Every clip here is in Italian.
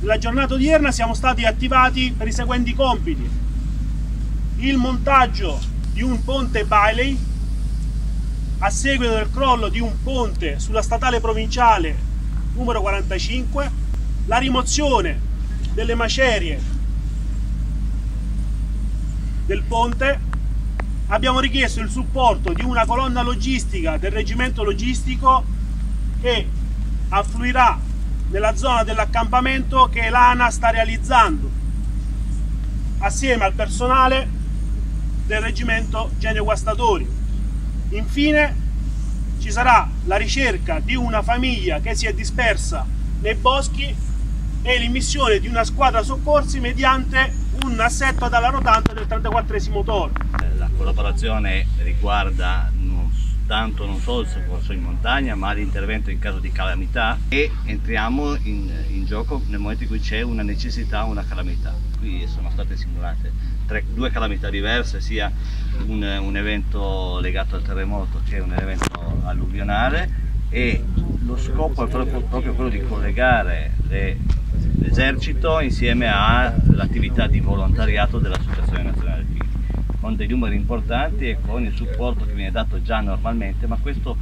Nella giornata odierna siamo stati attivati per i seguenti compiti. Il montaggio di un ponte Bailey a seguito del crollo di un ponte sulla statale provinciale numero 45, la rimozione delle macerie del ponte, abbiamo richiesto il supporto di una colonna logistica del reggimento logistico che affluirà nella zona dell'accampamento che l'ANA sta realizzando assieme al personale del reggimento Genio Guastatori. Infine ci sarà la ricerca di una famiglia che si è dispersa nei boschi e l'immissione di una squadra soccorsi mediante un assetto ad ala rotante del 34 toro. La collaborazione riguarda tanto non solo il soccorso in montagna ma l'intervento in caso di calamità e entriamo in, in gioco nel momento in cui c'è una necessità o una calamità. Qui sono state simulate tre, due calamità diverse, sia un, un evento legato al terremoto che un evento alluvionale e lo scopo è proprio, proprio quello di collegare l'esercito insieme all'attività di volontariato dell'Associazione Nazionale con dei numeri importanti e con il supporto che viene dato già normalmente, ma questo,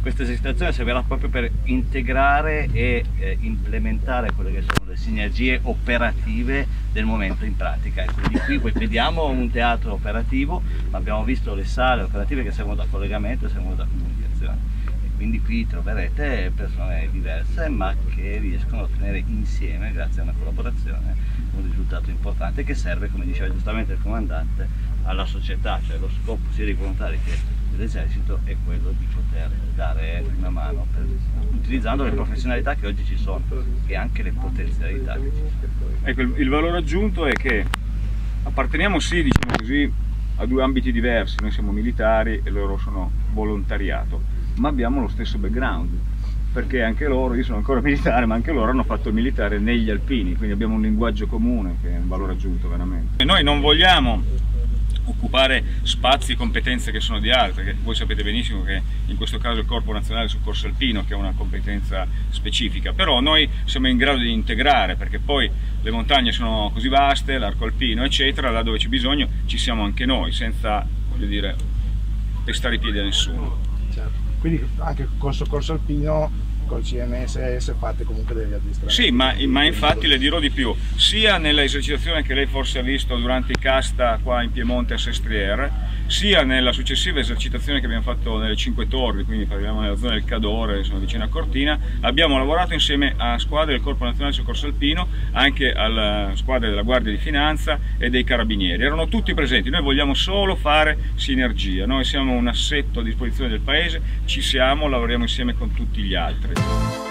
questa esercitazione servirà proprio per integrare e eh, implementare quelle che sono le sinergie operative del momento in pratica. E quindi qui vediamo un teatro operativo, ma abbiamo visto le sale operative che servono da collegamento e servono da comunicazione quindi qui troverete persone diverse ma che riescono a ottenere insieme grazie a una collaborazione un risultato importante che serve come diceva giustamente il comandante alla società. Cioè lo scopo sia dei volontari che dell'esercito è quello di poter dare una mano per, utilizzando le professionalità che oggi ci sono e anche le potenzialità che ci sono. Ecco il, il valore aggiunto è che apparteniamo sì diciamo così a due ambiti diversi. Noi siamo militari e loro sono volontariato ma abbiamo lo stesso background perché anche loro, io sono ancora militare, ma anche loro hanno fatto il militare negli alpini, quindi abbiamo un linguaggio comune che è un valore aggiunto veramente. E noi non vogliamo occupare spazi e competenze che sono di altri, voi sapete benissimo che in questo caso il Corpo Nazionale Soccorso Alpino che è una competenza specifica, però noi siamo in grado di integrare perché poi le montagne sono così vaste, l'arco alpino eccetera, là dove c'è bisogno ci siamo anche noi senza, voglio dire, pestare i piedi a nessuno. Certo. Quindi anche col soccorso alpino col CNSS fate comunque degli addestramenti. Sì, ma, ma, infatti le dirò di più, sia nell'esercitazione che lei forse ha visto durante i casta qua in Piemonte a Sestriere, sia nella successiva esercitazione che abbiamo fatto nelle Cinque Torri, quindi parliamo nella zona del Cadore, sono vicino a Cortina, abbiamo lavorato insieme a squadre del Corpo Nazionale Soccorso Alpino, anche alla squadra della Guardia di Finanza e dei Carabinieri. Erano tutti presenti, noi vogliamo solo fare sinergia, noi siamo un assetto a disposizione del Paese, ci siamo, lavoriamo insieme con tutti gli altri. Bye.